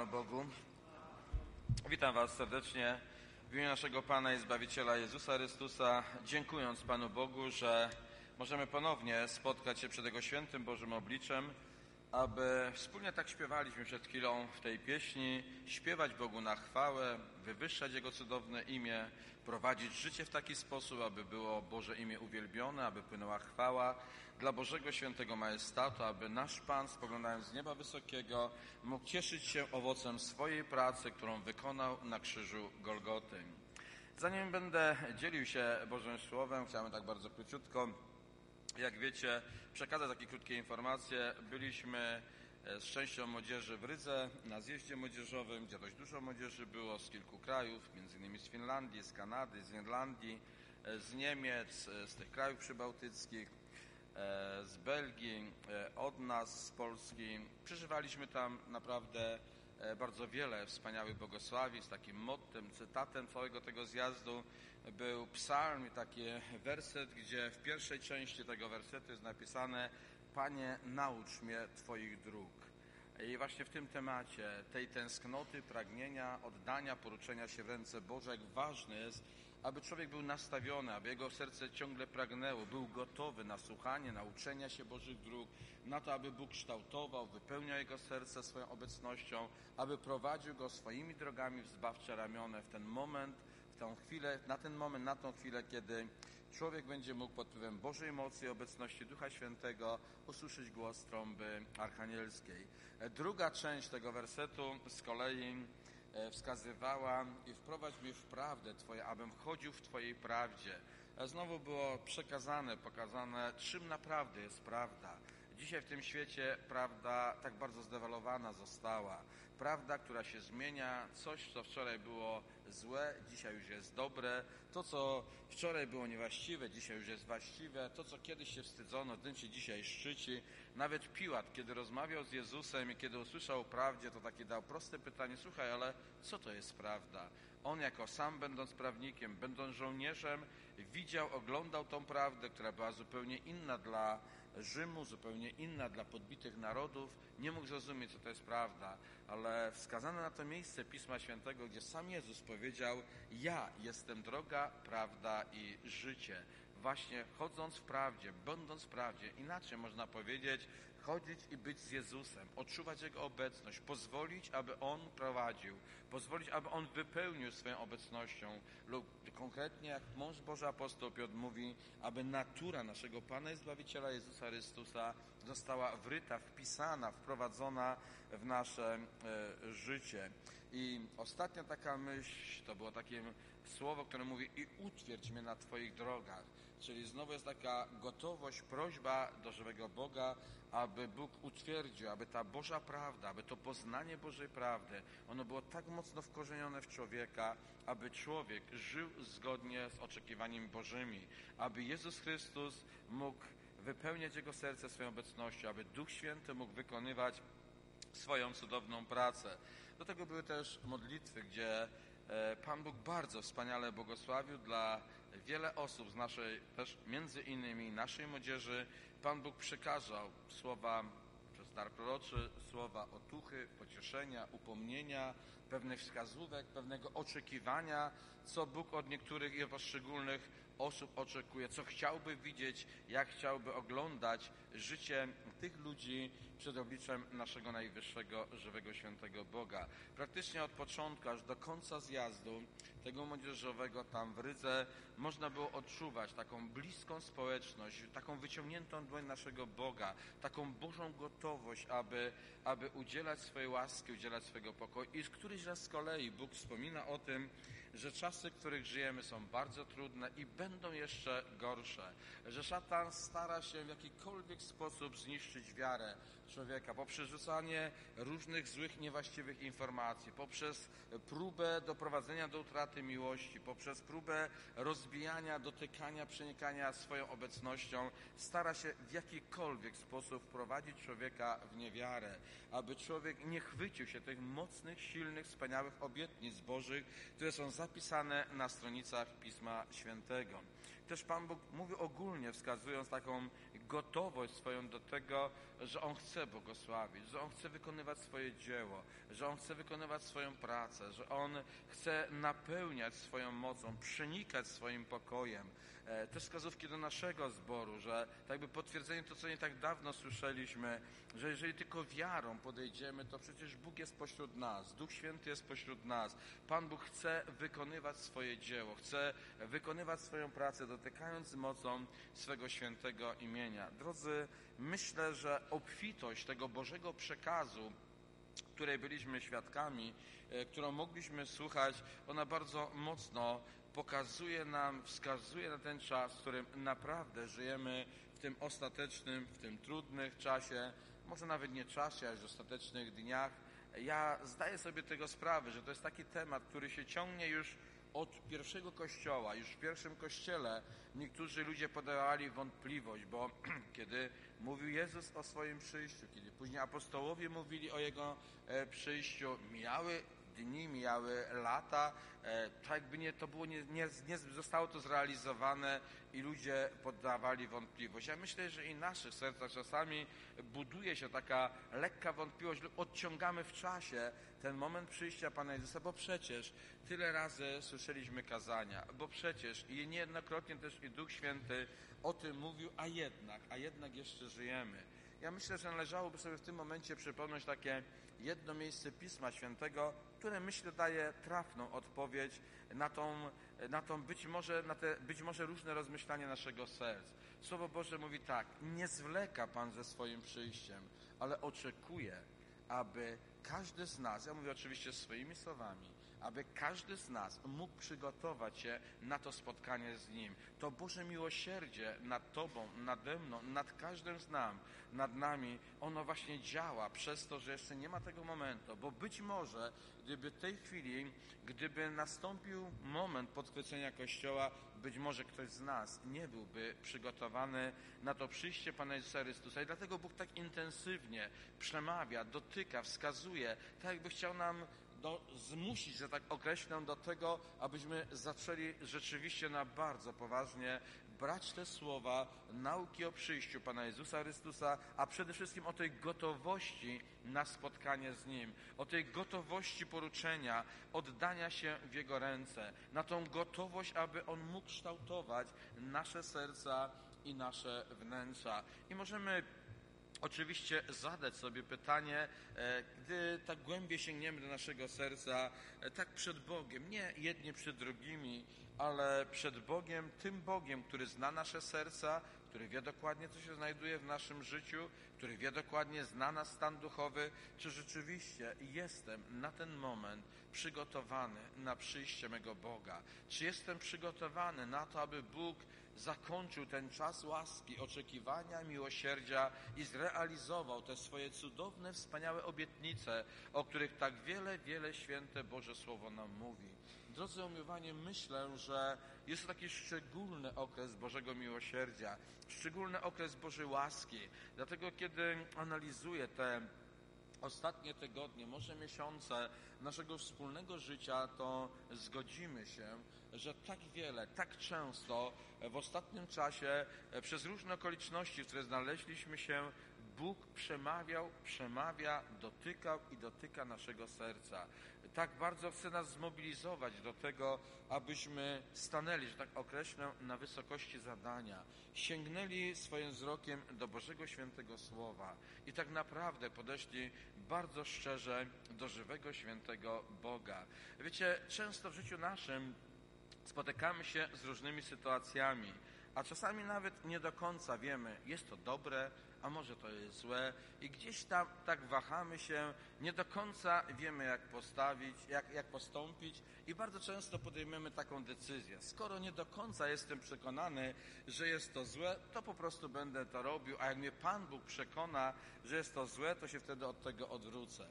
Panu Bogu. Witam Was serdecznie w imieniu naszego Pana i Zbawiciela Jezusa Chrystusa, dziękując Panu Bogu, że możemy ponownie spotkać się przed Jego świętym Bożym obliczem, aby wspólnie tak śpiewaliśmy przed chwilą w tej pieśni, śpiewać Bogu na chwałę, wywyższać Jego cudowne imię, prowadzić życie w taki sposób, aby było Boże imię uwielbione, aby płynęła chwała dla Bożego Świętego Majestatu, aby nasz Pan, spoglądając z nieba wysokiego, mógł cieszyć się owocem swojej pracy, którą wykonał na krzyżu Golgoty. Zanim będę dzielił się Bożym Słowem, chciałem tak bardzo króciutko jak wiecie, przekazać takie krótkie informacje. Byliśmy e, z częścią młodzieży w Rydze na zjeździe młodzieżowym, gdzie dość dużo młodzieży było z kilku krajów, między innymi z Finlandii, z Kanady, z Irlandii, e, z Niemiec, e, z tych krajów przybałtyckich, z Belgii, od nas, z Polski. Przeżywaliśmy tam naprawdę bardzo wiele wspaniałych błogosławi z takim mottem, cytatem całego tego zjazdu był psalm, taki werset, gdzie w pierwszej części tego wersetu jest napisane Panie, naucz mnie Twoich dróg. I właśnie w tym temacie, tej tęsknoty, pragnienia, oddania, poruczenia się w ręce Boże, jak ważne jest, aby człowiek był nastawiony, aby jego serce ciągle pragnęło, był gotowy na słuchanie, na uczenia się Bożych dróg, na to, aby Bóg kształtował, wypełniał jego serce swoją obecnością, aby prowadził go swoimi drogami w zbawcze ramione w ten moment, tą chwilę, na ten moment, na tą chwilę, kiedy człowiek będzie mógł pod wpływem Bożej mocy i obecności Ducha Świętego usłyszeć głos trąby archanielskiej. Druga część tego wersetu z kolei wskazywała i wprowadź mnie w prawdę Twoje, abym chodził w Twojej prawdzie. E, znowu było przekazane, pokazane, czym naprawdę jest prawda. Dzisiaj w tym świecie prawda tak bardzo zdewaluowana została. Prawda, która się zmienia, coś, co wczoraj było złe, dzisiaj już jest dobre. To, co wczoraj było niewłaściwe, dzisiaj już jest właściwe. To, co kiedyś się wstydzono, tym się dzisiaj szczyci. Nawet Piłat, kiedy rozmawiał z Jezusem i kiedy usłyszał o prawdzie, to takie dał proste pytanie, słuchaj, ale co to jest prawda? On jako sam będąc prawnikiem, będąc żołnierzem, widział, oglądał tą prawdę, która była zupełnie inna dla Rzymu, zupełnie inna dla podbitych narodów. Nie mógł zrozumieć, co to jest prawda, ale wskazane na to miejsce Pisma Świętego, gdzie sam Jezus powiedział, ja jestem droga, prawda i życie właśnie chodząc w prawdzie, będąc w prawdzie, inaczej można powiedzieć, chodzić i być z Jezusem, odczuwać Jego obecność, pozwolić, aby On prowadził, pozwolić, aby On wypełnił swoją obecnością lub konkretnie, jak mąż Boży apostoł Piotr mówi, aby natura naszego Pana i Zbawiciela Jezusa Chrystusa została wryta, wpisana, wprowadzona w nasze e, życie. I ostatnia taka myśl, to było takie słowo, które mówi i utwierdź mnie na Twoich drogach. Czyli znowu jest taka gotowość, prośba do żywego Boga, aby Bóg utwierdził, aby ta Boża prawda, aby to poznanie Bożej prawdy, ono było tak mocno wkorzenione w człowieka, aby człowiek żył zgodnie z oczekiwaniami Bożymi, aby Jezus Chrystus mógł wypełniać jego serce swoją obecnością, aby Duch Święty mógł wykonywać swoją cudowną pracę. Do tego były też modlitwy, gdzie e, Pan Bóg bardzo wspaniale błogosławił dla wiele osób z naszej, też między innymi naszej młodzieży. Pan Bóg przekazał słowa przez dar proroczy, słowa otuchy, pocieszenia, upomnienia, pewnych wskazówek, pewnego oczekiwania, co Bóg od niektórych i poszczególnych osób oczekuje, co chciałby widzieć, jak chciałby oglądać życie tych ludzi przed obliczem naszego najwyższego, żywego, świętego Boga. Praktycznie od początku aż do końca zjazdu tego młodzieżowego tam w Rydze można było odczuwać taką bliską społeczność, taką wyciągniętą dłoń naszego Boga, taką Bożą gotowość, aby, aby udzielać swojej łaski, udzielać swojego pokoju. I któryś raz z kolei Bóg wspomina o tym, że czasy, w których żyjemy są bardzo trudne i będą jeszcze gorsze, że szatan stara się w jakikolwiek sposób zniszczyć wiarę człowieka poprzez rzucanie różnych złych, niewłaściwych informacji, poprzez próbę doprowadzenia do utraty miłości, poprzez próbę rozbijania, dotykania, przenikania swoją obecnością, stara się w jakikolwiek sposób wprowadzić człowieka w niewiarę, aby człowiek nie chwycił się tych mocnych, silnych, wspaniałych obietnic Bożych, które są zapisane na stronicach Pisma Świętego. Też Pan Bóg mówi ogólnie, wskazując taką gotowość swoją do tego, że On chce błogosławić, że On chce wykonywać swoje dzieło, że On chce wykonywać swoją pracę, że On chce napełniać swoją mocą, przenikać swoim pokojem. E, te wskazówki do naszego zboru, że tak by potwierdzenie to, co nie tak dawno słyszeliśmy, że jeżeli tylko wiarą podejdziemy, to przecież Bóg jest pośród nas, Duch Święty jest pośród nas. Pan Bóg chce wykonywać swoje dzieło, chce wykonywać swoją pracę, dotykając mocą swego świętego imienia. Drodzy, myślę, że obfitość tego Bożego przekazu, której byliśmy świadkami, e, którą mogliśmy słuchać, ona bardzo mocno pokazuje nam, wskazuje na ten czas, w którym naprawdę żyjemy w tym ostatecznym, w tym trudnych czasie, może nawet nie czasie, ale w ostatecznych dniach. Ja zdaję sobie tego sprawę, że to jest taki temat, który się ciągnie już od pierwszego kościoła, już w pierwszym kościele niektórzy ludzie podawali wątpliwość, bo kiedy mówił Jezus o swoim przyjściu, kiedy później apostołowie mówili o Jego e, przyjściu, mijały dni, mijały lata, e, tak jakby nie, to było, nie, nie, nie zostało to zrealizowane i ludzie poddawali wątpliwość. Ja myślę, że i w naszych sercach czasami buduje się taka lekka wątpliwość lub odciągamy w czasie ten moment przyjścia Pana Jezusa, bo przecież tyle razy słyszeliśmy kazania, bo przecież i niejednokrotnie też i Duch Święty o tym mówił, a jednak, a jednak jeszcze żyjemy. Ja myślę, że należałoby sobie w tym momencie przypomnieć takie jedno miejsce Pisma Świętego, które myślę daje trafną odpowiedź na tą, na tą być, może, na te być może różne rozmyślanie naszego serc. Słowo Boże mówi tak, nie zwleka Pan ze swoim przyjściem, ale oczekuje, aby każdy z nas, ja mówię oczywiście swoimi słowami, aby każdy z nas mógł przygotować się na to spotkanie z Nim. To Boże miłosierdzie nad Tobą, nade mną, nad każdym z nam, nad nami, ono właśnie działa przez to, że jeszcze nie ma tego momentu, bo być może, gdyby tej chwili, gdyby nastąpił moment podchwycenia Kościoła, być może ktoś z nas nie byłby przygotowany na to przyjście Pana Jezusa Chrystusa i dlatego Bóg tak intensywnie przemawia, dotyka, wskazuje, tak jakby chciał nam do, zmusić, że tak określę, do tego, abyśmy zaczęli rzeczywiście na bardzo poważnie brać te słowa nauki o przyjściu Pana Jezusa Chrystusa, a przede wszystkim o tej gotowości na spotkanie z Nim, o tej gotowości poruczenia, oddania się w Jego ręce, na tą gotowość, aby On mógł kształtować nasze serca i nasze wnętrza. I możemy oczywiście zadać sobie pytanie, e, gdy tak głębiej sięgniemy do naszego serca, e, tak przed Bogiem, nie jedni przed drugimi, ale przed Bogiem, tym Bogiem, który zna nasze serca, który wie dokładnie, co się znajduje w naszym życiu, który wie dokładnie, zna nas stan duchowy, czy rzeczywiście jestem na ten moment przygotowany na przyjście mego Boga? Czy jestem przygotowany na to, aby Bóg zakończył ten czas łaski, oczekiwania, miłosierdzia i zrealizował te swoje cudowne, wspaniałe obietnice, o których tak wiele, wiele święte Boże Słowo nam mówi. Drodzy umywanie, myślę, że jest to taki szczególny okres Bożego miłosierdzia, szczególny okres Bożej łaski. Dlatego, kiedy analizuję te ostatnie tygodnie, może miesiące naszego wspólnego życia, to zgodzimy się, że tak wiele, tak często w ostatnim czasie, przez różne okoliczności, w które znaleźliśmy się, Bóg przemawiał, przemawia, dotykał i dotyka naszego serca. Tak bardzo chce nas zmobilizować do tego, abyśmy stanęli, że tak określę, na wysokości zadania. Sięgnęli swoim wzrokiem do Bożego Świętego Słowa i tak naprawdę podeszli bardzo szczerze do żywego, świętego Boga. Wiecie, często w życiu naszym spotykamy się z różnymi sytuacjami, a czasami nawet nie do końca wiemy, jest to dobre, a może to jest złe i gdzieś tam tak wahamy się, nie do końca wiemy jak postawić, jak, jak postąpić i bardzo często podejmiemy taką decyzję. Skoro nie do końca jestem przekonany, że jest to złe, to po prostu będę to robił, a jak mnie Pan Bóg przekona, że jest to złe, to się wtedy od tego odwrócę.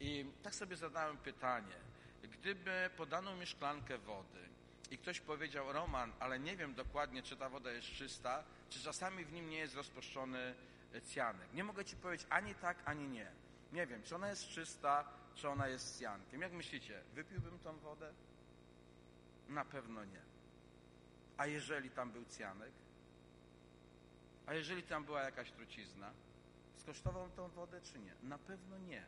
I tak sobie zadałem pytanie, gdyby podano mi szklankę wody, i ktoś powiedział, Roman, ale nie wiem dokładnie, czy ta woda jest czysta, czy czasami w nim nie jest rozpuszczony cjanek. Nie mogę Ci powiedzieć ani tak, ani nie. Nie wiem, czy ona jest czysta, czy ona jest cjankiem. Jak myślicie, wypiłbym tą wodę? Na pewno nie. A jeżeli tam był cjanek? A jeżeli tam była jakaś trucizna, skosztował tą wodę czy nie? Na pewno nie.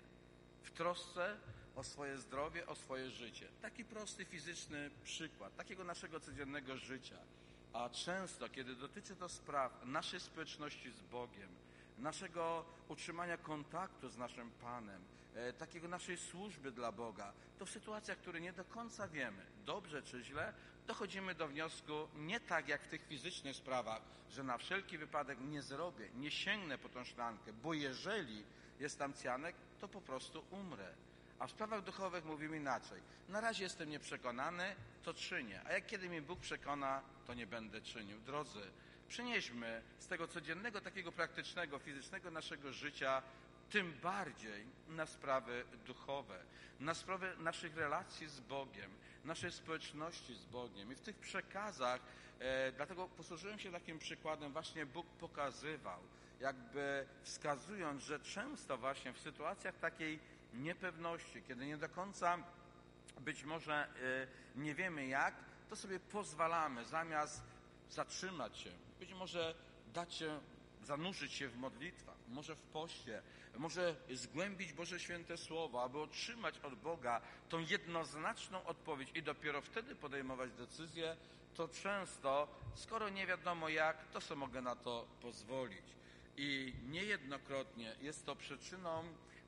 W trosce o swoje zdrowie, o swoje życie. Taki prosty fizyczny przykład, takiego naszego codziennego życia. A często, kiedy dotyczy to spraw naszej społeczności z Bogiem, naszego utrzymania kontaktu z naszym Panem, e, takiego naszej służby dla Boga, to w sytuacjach, które nie do końca wiemy, dobrze czy źle, dochodzimy do wniosku nie tak jak w tych fizycznych sprawach, że na wszelki wypadek nie zrobię, nie sięgnę po tą szklankę, bo jeżeli jest tam cianek, to po prostu umrę. A w sprawach duchowych mówimy inaczej. Na razie jestem nieprzekonany, to czynię. A jak kiedy mi Bóg przekona, to nie będę czynił. Drodzy, przenieśmy z tego codziennego, takiego praktycznego, fizycznego naszego życia tym bardziej na sprawy duchowe, na sprawy naszych relacji z Bogiem, naszej społeczności z Bogiem. I w tych przekazach, e, dlatego posłużyłem się takim przykładem, właśnie Bóg pokazywał, jakby wskazując, że często właśnie w sytuacjach takiej niepewności, kiedy nie do końca być może y, nie wiemy jak, to sobie pozwalamy zamiast zatrzymać się, być może dać się, zanurzyć się w modlitwach, może w poście, może zgłębić Boże Święte Słowo, aby otrzymać od Boga tą jednoznaczną odpowiedź i dopiero wtedy podejmować decyzje, to często, skoro nie wiadomo jak, to sobie mogę na to pozwolić. I niejednokrotnie jest to przyczyną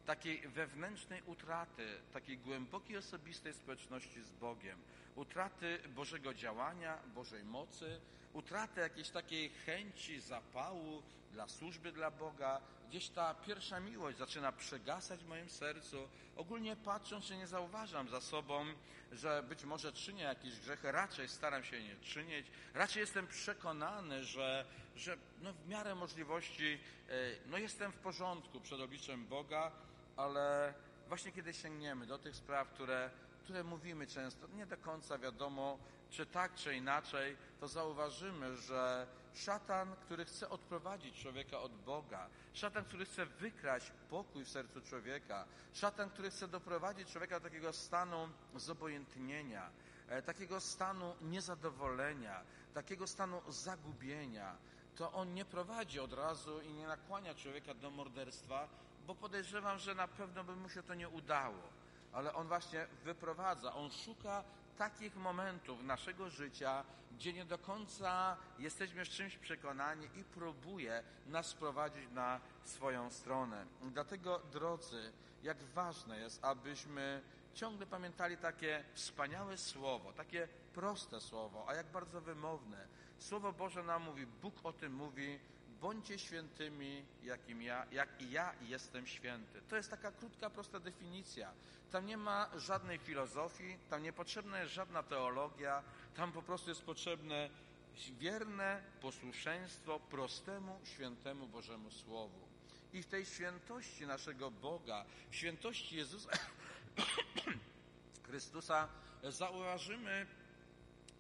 takiej wewnętrznej utraty, takiej głębokiej osobistej społeczności z Bogiem, utraty Bożego działania, Bożej mocy, utraty jakiejś takiej chęci, zapału dla służby dla Boga. Gdzieś ta pierwsza miłość zaczyna przegasać w moim sercu. Ogólnie patrząc, że nie zauważam za sobą, że być może czynię jakieś grzechy, raczej staram się nie czynić, raczej jestem przekonany, że, że no w miarę możliwości e, no jestem w porządku przed obliczem Boga, ale właśnie kiedy sięgniemy do tych spraw, które, które mówimy często, nie do końca wiadomo, czy tak, czy inaczej, to zauważymy, że szatan, który chce odprowadzić człowieka od Boga, szatan, który chce wykraść pokój w sercu człowieka, szatan, który chce doprowadzić człowieka do takiego stanu zobojętnienia, e, takiego stanu niezadowolenia, takiego stanu zagubienia, to on nie prowadzi od razu i nie nakłania człowieka do morderstwa, bo podejrzewam, że na pewno by mu się to nie udało. Ale on właśnie wyprowadza, on szuka takich momentów naszego życia, gdzie nie do końca jesteśmy z czymś przekonani i próbuje nas prowadzić na swoją stronę. Dlatego, drodzy, jak ważne jest, abyśmy ciągle pamiętali takie wspaniałe słowo, takie proste słowo, a jak bardzo wymowne. Słowo Boże nam mówi, Bóg o tym mówi, bądźcie świętymi, jakim ja, jak i ja jestem święty. To jest taka krótka, prosta definicja. Tam nie ma żadnej filozofii, tam nie potrzebna jest żadna teologia, tam po prostu jest potrzebne wierne posłuszeństwo prostemu, świętemu Bożemu Słowu. I w tej świętości naszego Boga, w świętości Jezusa Chrystusa zauważymy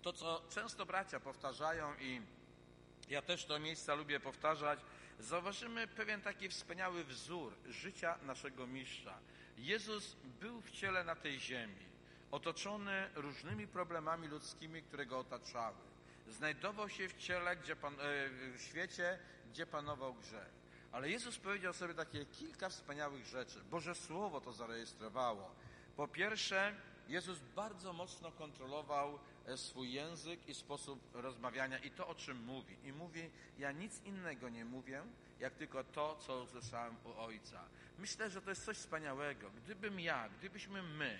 to, co często bracia powtarzają i ja też to miejsca lubię powtarzać, zauważymy pewien taki wspaniały wzór życia naszego mistrza. Jezus był w ciele na tej ziemi, otoczony różnymi problemami ludzkimi, które go otaczały. Znajdował się w ciele, gdzie pan, e, w świecie, gdzie panował grzech. Ale Jezus powiedział sobie takie kilka wspaniałych rzeczy. Boże Słowo to zarejestrowało. Po pierwsze, Jezus bardzo mocno kontrolował swój język i sposób rozmawiania i to, o czym mówi. I mówi, ja nic innego nie mówię, jak tylko to, co usłyszałem u Ojca. Myślę, że to jest coś wspaniałego. Gdybym ja, gdybyśmy my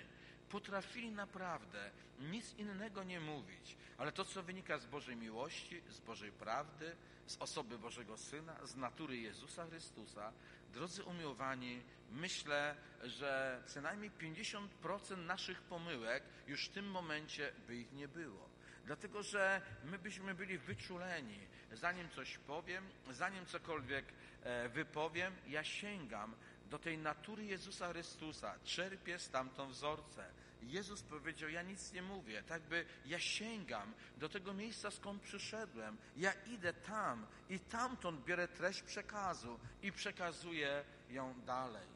potrafili naprawdę nic innego nie mówić, ale to, co wynika z Bożej miłości, z Bożej prawdy, z osoby Bożego Syna, z natury Jezusa Chrystusa, drodzy umiłowani, myślę, że przynajmniej 50% naszych pomyłek już w tym momencie by ich nie było. Dlatego, że my byśmy byli wyczuleni. Zanim coś powiem, zanim cokolwiek e, wypowiem, ja sięgam do tej natury Jezusa Chrystusa, czerpię stamtąd wzorce. Jezus powiedział, ja nic nie mówię, tak by ja sięgam do tego miejsca, skąd przyszedłem. Ja idę tam i tamtąd biorę treść przekazu i przekazuję ją dalej.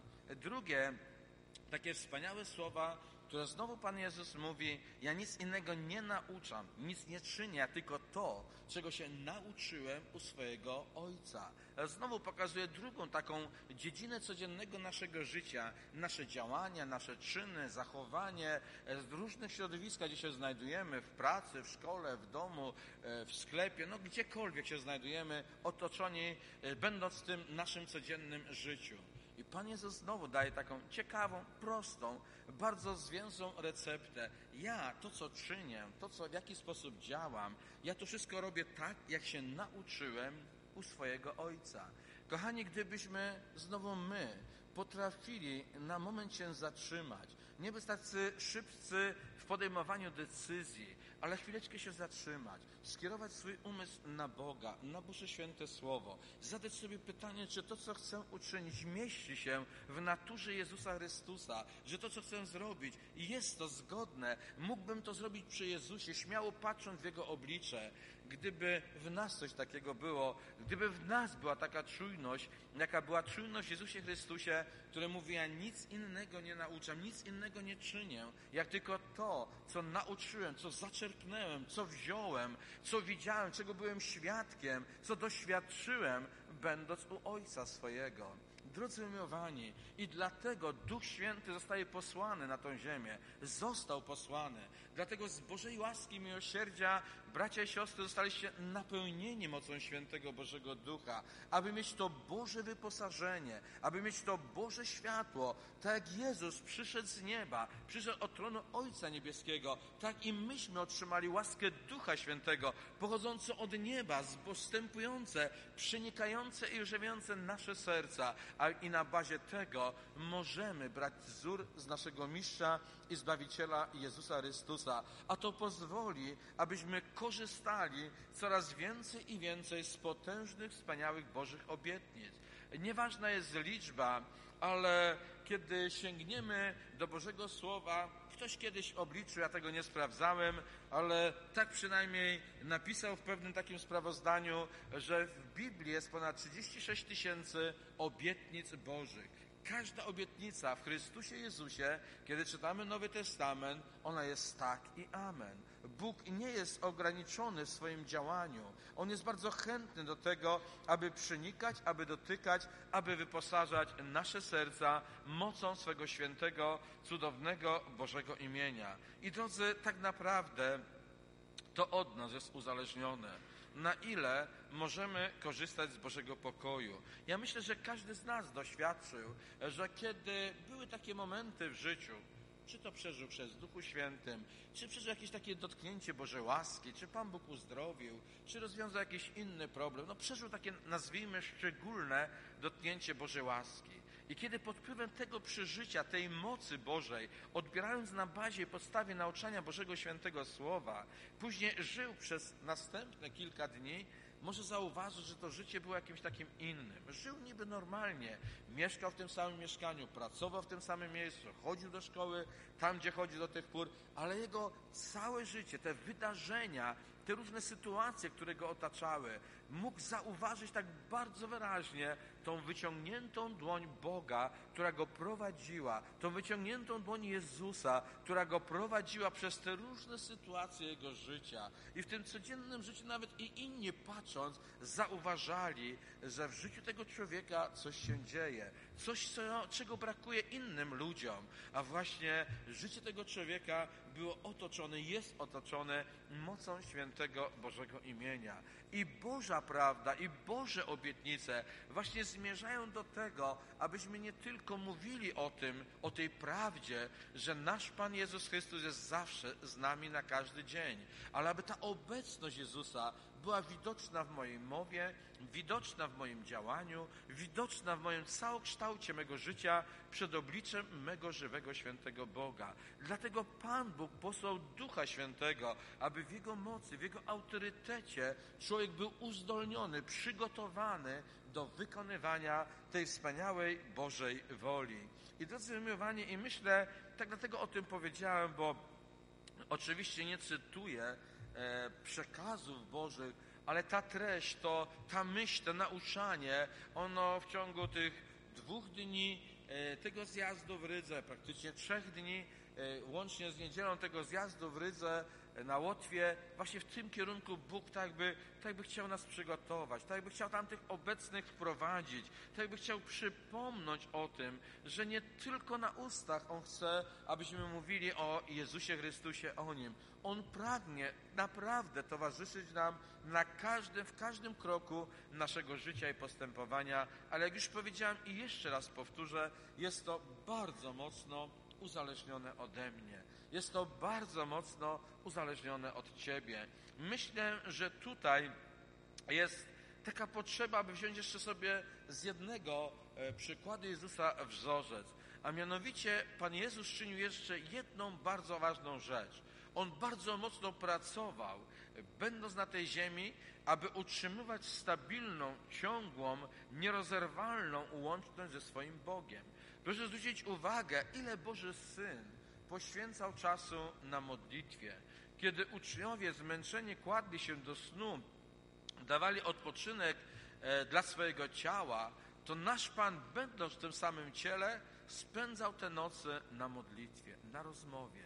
Drugie, takie wspaniałe słowa, które znowu Pan Jezus mówi, ja nic innego nie nauczam, nic nie czynię, tylko to, czego się nauczyłem u swojego Ojca. Znowu pokazuje drugą taką dziedzinę codziennego naszego życia, nasze działania, nasze czyny, zachowanie, w różnych środowiskach, gdzie się znajdujemy, w pracy, w szkole, w domu, w sklepie, no gdziekolwiek się znajdujemy, otoczeni, będąc w tym naszym codziennym życiu. I Pan Jezus znowu daje taką ciekawą, prostą, bardzo zwięzłą receptę. Ja to, co czynię, to, co, w jaki sposób działam, ja to wszystko robię tak, jak się nauczyłem u swojego Ojca. Kochani, gdybyśmy znowu my potrafili na moment się zatrzymać, nie być tacy szybcy w podejmowaniu decyzji, ale chwileczkę się zatrzymać, skierować swój umysł na Boga, na Boże Święte Słowo, zadać sobie pytanie, czy to, co chcę uczynić, mieści się w naturze Jezusa Chrystusa, że to, co chcę zrobić, jest to zgodne, mógłbym to zrobić przy Jezusie, śmiało patrząc w Jego oblicze, gdyby w nas coś takiego było, gdyby w nas była taka czujność, jaka była czujność Jezusie Chrystusie, który mówi, ja nic innego nie nauczam, nic innego nie czynię, jak tylko to, co nauczyłem, co zaczerpnąłem, co wziąłem, co widziałem, czego byłem świadkiem, co doświadczyłem, będąc u Ojca swojego. Drodzy umiłowani, i dlatego Duch Święty zostaje posłany na tą ziemię. Został posłany. Dlatego z Bożej łaski miłosierdzia bracia i siostry zostaliście napełnieni mocą Świętego Bożego Ducha, aby mieć to Boże wyposażenie, aby mieć to Boże światło, tak jak Jezus przyszedł z nieba, przyszedł od tronu Ojca Niebieskiego, tak i myśmy otrzymali łaskę Ducha Świętego, pochodzące od nieba, postępujące, przenikające i żywiące nasze serca, i na bazie tego możemy brać wzór z naszego mistrza i Zbawiciela Jezusa Chrystusa, a to pozwoli, abyśmy korzystali coraz więcej i więcej z potężnych, wspaniałych Bożych obietnic. Nieważna jest liczba, ale kiedy sięgniemy do Bożego Słowa, ktoś kiedyś obliczył, ja tego nie sprawdzałem, ale tak przynajmniej napisał w pewnym takim sprawozdaniu, że w Biblii jest ponad 36 tysięcy obietnic Bożych. Każda obietnica w Chrystusie Jezusie, kiedy czytamy Nowy Testament, ona jest tak i amen. Bóg nie jest ograniczony w swoim działaniu. On jest bardzo chętny do tego, aby przenikać, aby dotykać, aby wyposażać nasze serca mocą swego świętego, cudownego Bożego imienia. I drodzy, tak naprawdę to od nas jest uzależnione na ile możemy korzystać z Bożego pokoju. Ja myślę, że każdy z nas doświadczył, że kiedy były takie momenty w życiu, czy to przeżył przez Duchu Świętym, czy przeżył jakieś takie dotknięcie Bożej łaski, czy Pan Bóg uzdrowił, czy rozwiązał jakiś inny problem. No przeżył takie, nazwijmy, szczególne dotknięcie Bożej łaski. I kiedy pod wpływem tego przeżycia, tej mocy Bożej, odbierając na bazie podstawie nauczania Bożego Świętego Słowa, później żył przez następne kilka dni, może zauważyć, że to życie było jakimś takim innym. Żył niby normalnie, mieszkał w tym samym mieszkaniu, pracował w tym samym miejscu, chodził do szkoły, tam gdzie chodzi do tych pór, ale jego całe życie, te wydarzenia, te różne sytuacje, które go otaczały, mógł zauważyć tak bardzo wyraźnie tą wyciągniętą dłoń Boga, która go prowadziła, tą wyciągniętą dłoń Jezusa, która go prowadziła przez te różne sytuacje jego życia. I w tym codziennym życiu nawet i inni patrząc, zauważali, że w życiu tego człowieka coś się dzieje, coś, co, czego brakuje innym ludziom. A właśnie życie tego człowieka było otoczone, jest otoczone mocą świętego Bożego imienia. I Boża prawda, i Boże obietnice właśnie zmierzają do tego, abyśmy nie tylko mówili o tym, o tej prawdzie, że nasz Pan Jezus Chrystus jest zawsze z nami na każdy dzień, ale aby ta obecność Jezusa była widoczna w mojej mowie, widoczna w moim działaniu, widoczna w moim całokształcie mego życia przed obliczem mego żywego świętego Boga. Dlatego Pan Bóg posłał Ducha Świętego, aby w Jego mocy, w Jego autorytecie człowiek był uzdolniony, przygotowany do wykonywania tej wspaniałej Bożej woli. I drodzy umiłowani, i myślę, tak dlatego o tym powiedziałem, bo oczywiście nie cytuję przekazów Bożych, ale ta treść, to ta myśl, to nauczanie, ono w ciągu tych dwóch dni e, tego zjazdu w Rydze, praktycznie trzech dni, e, łącznie z niedzielą tego zjazdu w Rydze e, na Łotwie, właśnie w tym kierunku Bóg tak jakby, tak jakby chciał nas przygotować, tak jakby chciał tamtych obecnych wprowadzić, tak jakby chciał przypomnieć o tym, że nie tylko na ustach On chce, abyśmy mówili o Jezusie Chrystusie, o Nim. On pragnie naprawdę towarzyszyć nam na każdym, w każdym kroku naszego życia i postępowania, ale jak już powiedziałem i jeszcze raz powtórzę, jest to bardzo mocno uzależnione ode mnie. Jest to bardzo mocno uzależnione od Ciebie. Myślę, że tutaj jest taka potrzeba, aby wziąć jeszcze sobie z jednego e, przykładu Jezusa wzorzec. A mianowicie Pan Jezus czynił jeszcze jedną bardzo ważną rzecz. On bardzo mocno pracował, będąc na tej ziemi, aby utrzymywać stabilną, ciągłą, nierozerwalną łączność ze swoim Bogiem. Proszę zwrócić uwagę, ile Boży Syn poświęcał czasu na modlitwie. Kiedy uczniowie zmęczeni kładli się do snu, dawali odpoczynek e, dla swojego ciała, to nasz Pan, będąc w tym samym ciele, spędzał te noce na modlitwie, na rozmowie.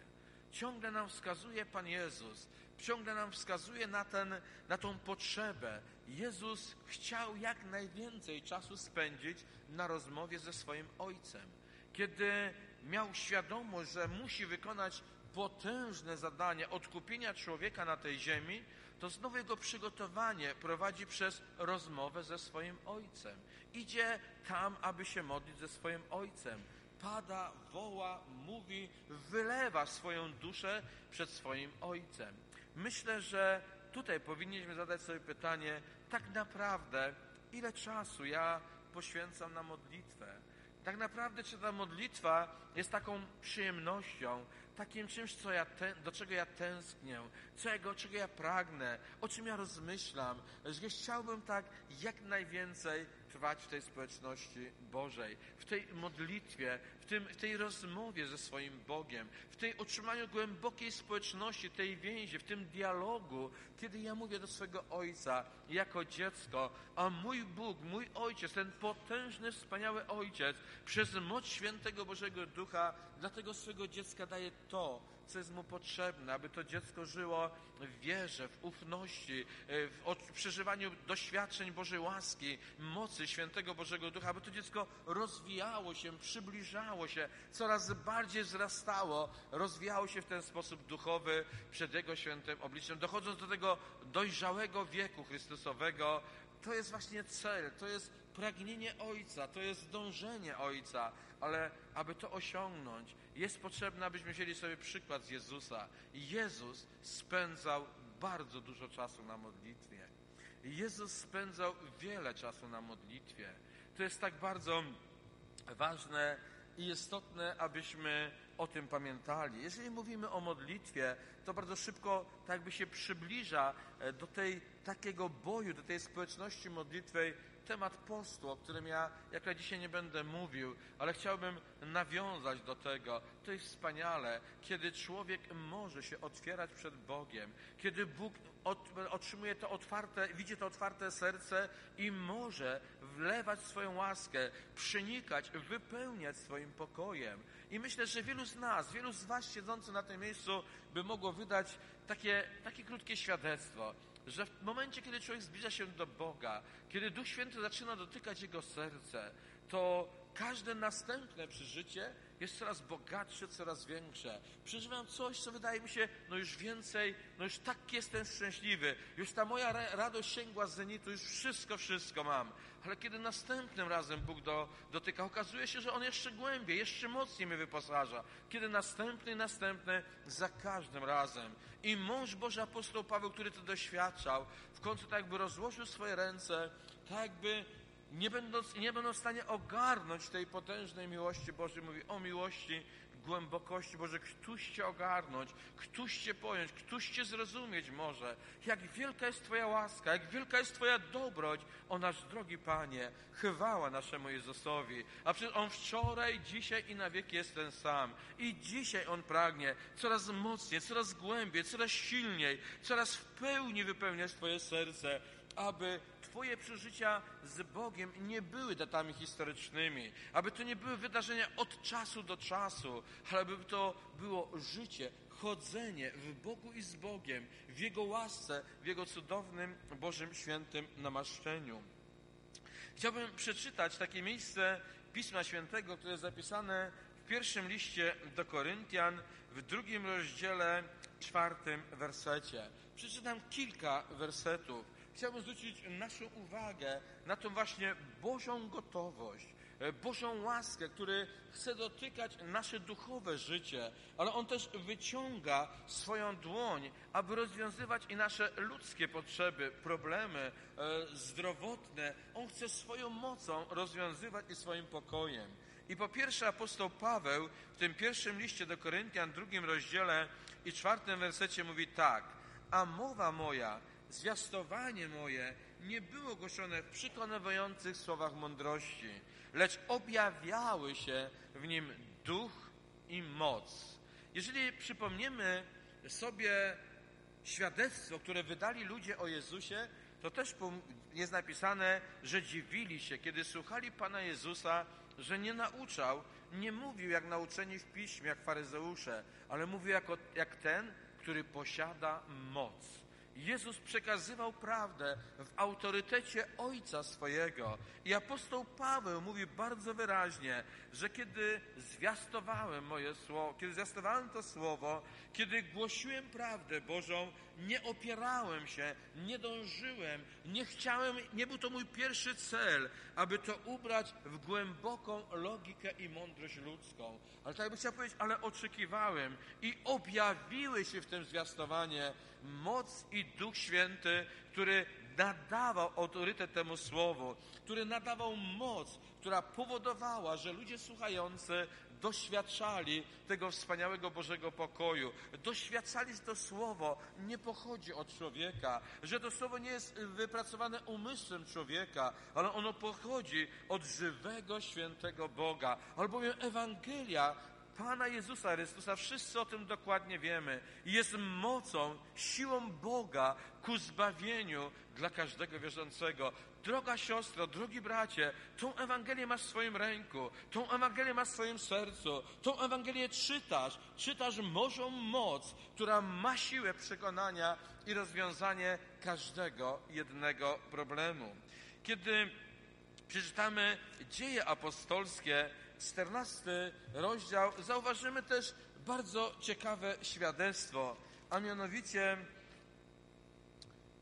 Ciągle nam wskazuje Pan Jezus, ciągle nam wskazuje na, ten, na tą potrzebę. Jezus chciał jak najwięcej czasu spędzić na rozmowie ze swoim Ojcem. Kiedy miał świadomość, że musi wykonać potężne zadanie odkupienia człowieka na tej ziemi, to znowu jego przygotowanie prowadzi przez rozmowę ze swoim Ojcem. Idzie tam, aby się modlić ze swoim Ojcem. Pada, woła, mówi, wylewa swoją duszę przed swoim Ojcem. Myślę, że tutaj powinniśmy zadać sobie pytanie, tak naprawdę, ile czasu ja poświęcam na modlitwę? Tak naprawdę, czy ta modlitwa jest taką przyjemnością, takim czymś, co ja ten, do czego ja tęsknię, czego, czego ja pragnę, o czym ja rozmyślam, że chciałbym tak jak najwięcej trwać w tej społeczności Bożej, w tej modlitwie, w, tym, w tej rozmowie ze swoim Bogiem, w tej otrzymaniu głębokiej społeczności, tej więzi, w tym dialogu, kiedy ja mówię do swego Ojca jako dziecko, a mój Bóg, mój Ojciec, ten potężny, wspaniały Ojciec, przez moc świętego Bożego Ducha dla tego swego dziecka daje to, co jest mu potrzebne, aby to dziecko żyło w wierze, w ufności, w przeżywaniu doświadczeń Bożej łaski, mocy świętego Bożego Ducha, aby to dziecko rozwijało się, przybliżało się, coraz bardziej wzrastało, rozwijało się w ten sposób duchowy przed Jego świętym obliczem, dochodząc do tego dojrzałego wieku Chrystusowego, to jest właśnie cel, to jest pragnienie Ojca, to jest dążenie Ojca, ale aby to osiągnąć, jest potrzebne, abyśmy wzięli sobie przykład z Jezusa. Jezus spędzał bardzo dużo czasu na modlitwie. Jezus spędzał wiele czasu na modlitwie. To jest tak bardzo ważne i istotne, abyśmy o tym pamiętali. Jeżeli mówimy o modlitwie, to bardzo szybko tak jakby się przybliża e, do tej takiego boju, do tej społeczności modlitwej temat postu, o którym ja jak ja dzisiaj nie będę mówił, ale chciałbym nawiązać do tego. To jest wspaniale, kiedy człowiek może się otwierać przed Bogiem, kiedy Bóg otrzymuje to otwarte, widzi to otwarte serce i może wlewać swoją łaskę, przenikać, wypełniać swoim pokojem. I myślę, że wielu z nas, wielu z Was siedzących na tym miejscu by mogło wydać takie, takie krótkie świadectwo że w momencie, kiedy człowiek zbliża się do Boga, kiedy Duch Święty zaczyna dotykać jego serce, to każde następne przeżycie jest coraz bogatsze, coraz większe. Przeżywam coś, co wydaje mi się, no już więcej, no już tak jestem szczęśliwy, już ta moja radość sięgła z zenitu, już wszystko, wszystko mam. Ale kiedy następnym razem Bóg do, dotyka, okazuje się, że On jeszcze głębiej, jeszcze mocniej mnie wyposaża. Kiedy następny, następny, za każdym razem. I mąż Boży apostoł Paweł, który to doświadczał, w końcu tak jakby rozłożył swoje ręce, tak jakby nie będąc, nie będąc w stanie ogarnąć tej potężnej miłości Bożej, mówi o miłości, głębokości Boże, któż Cię ogarnąć, któż Cię pojąć, któż Cię zrozumieć może, jak wielka jest Twoja łaska, jak wielka jest Twoja dobroć, o nasz drogi Panie, chwała naszemu Jezusowi, a przecież On wczoraj, dzisiaj i na wieki jest ten sam. I dzisiaj On pragnie coraz mocniej, coraz głębiej, coraz silniej, coraz w pełni wypełniać Twoje serce, aby Twoje przeżycia z Bogiem nie były datami historycznymi, aby to nie były wydarzenia od czasu do czasu, ale aby to było życie, chodzenie w Bogu i z Bogiem, w Jego łasce, w Jego cudownym Bożym Świętym namaszczeniu. Chciałbym przeczytać takie miejsce Pisma Świętego, które jest zapisane w pierwszym liście do Koryntian, w drugim rozdziale, czwartym wersecie. Przeczytam kilka wersetów. Chciałbym zwrócić naszą uwagę na tą właśnie Bożą gotowość, E, Bożą łaskę, który chce dotykać nasze duchowe życie, ale On też wyciąga swoją dłoń, aby rozwiązywać i nasze ludzkie potrzeby, problemy e, zdrowotne. On chce swoją mocą rozwiązywać i swoim pokojem. I po pierwsze apostoł Paweł w tym pierwszym liście do Koryntian, drugim rozdziale i czwartym wersecie mówi tak. A mowa moja, zwiastowanie moje nie było głoszone w przekonywających słowach mądrości, lecz objawiały się w nim duch i moc. Jeżeli przypomniemy sobie świadectwo, które wydali ludzie o Jezusie, to też jest napisane, że dziwili się, kiedy słuchali Pana Jezusa, że nie nauczał, nie mówił jak nauczeni w piśmie, jak faryzeusze, ale mówił jako, jak ten, który posiada moc. Jezus przekazywał prawdę w autorytecie Ojca swojego. I apostoł Paweł mówi bardzo wyraźnie, że kiedy zwiastowałem moje słowo, kiedy zwiastowałem to słowo, kiedy głosiłem prawdę Bożą, nie opierałem się, nie dążyłem, nie chciałem, nie był to mój pierwszy cel, aby to ubrać w głęboką logikę i mądrość ludzką. Ale tak bym chciał powiedzieć, ale oczekiwałem i objawiły się w tym zwiastowanie moc i Duch Święty, który nadawał autorytet temu słowu, który nadawał moc, która powodowała, że ludzie słuchający doświadczali tego wspaniałego Bożego pokoju. Doświadczali, że to słowo nie pochodzi od człowieka, że to słowo nie jest wypracowane umysłem człowieka, ale ono pochodzi od żywego, świętego Boga. Albowiem Ewangelia Pana Jezusa Chrystusa, wszyscy o tym dokładnie wiemy, jest mocą, siłą Boga ku zbawieniu dla każdego wierzącego. Droga siostro, drogi bracie, tą Ewangelię masz w swoim ręku, tą Ewangelię masz w swoim sercu, tą Ewangelię czytasz, czytasz Bożą moc, która ma siłę przekonania i rozwiązanie każdego jednego problemu. Kiedy przeczytamy dzieje apostolskie, 14 rozdział, zauważymy też bardzo ciekawe świadectwo, a mianowicie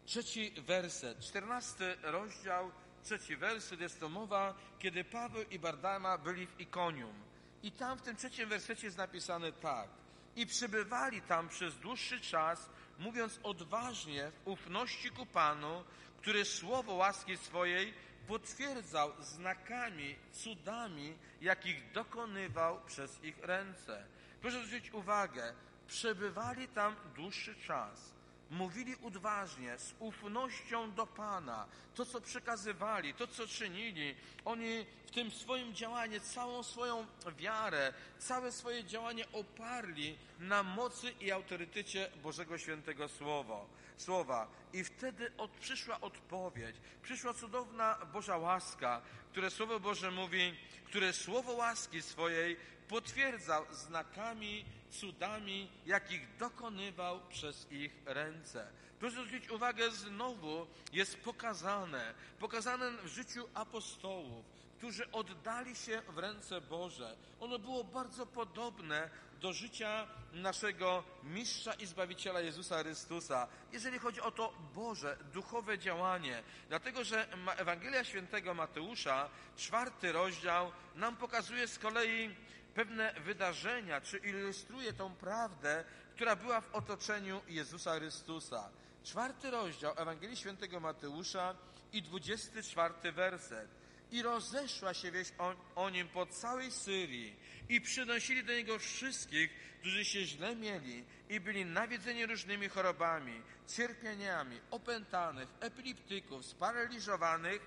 trzeci werset, 14 rozdział, trzeci werset, jest to mowa, kiedy Paweł i Bardama byli w Ikonium. I tam w tym trzecim wersecie jest napisane tak. I przybywali tam przez dłuższy czas, mówiąc odważnie w ufności ku Panu, który słowo łaski swojej potwierdzał znakami, cudami, jakich dokonywał przez ich ręce. Proszę zwrócić uwagę, przebywali tam dłuższy czas. Mówili odważnie, z ufnością do Pana. To, co przekazywali, to, co czynili, oni w tym swoim działaniu, całą swoją wiarę, całe swoje działanie oparli na mocy i autorytecie Bożego Świętego Słowa. Słowa. I wtedy od, przyszła odpowiedź, przyszła cudowna Boża łaska, które Słowo Boże mówi, które Słowo łaski swojej potwierdzał znakami, cudami, jakich dokonywał przez ich ręce. Proszę zwrócić uwagę, znowu jest pokazane, pokazane w życiu apostołów, którzy oddali się w ręce Boże. Ono było bardzo podobne do życia naszego mistrza i zbawiciela Jezusa Chrystusa, jeżeli chodzi o to Boże, duchowe działanie. Dlatego, że Ewangelia Świętego Mateusza, czwarty rozdział, nam pokazuje z kolei pewne wydarzenia, czy ilustruje tą prawdę, która była w otoczeniu Jezusa Chrystusa. Czwarty rozdział Ewangelii Świętego Mateusza i dwudziesty czwarty werset. I rozeszła się wieść o, o nim po całej Syrii i przynosili do niego wszystkich, którzy się źle mieli i byli nawiedzeni różnymi chorobami, cierpieniami, opętanych, epileptyków, sparaliżowanych,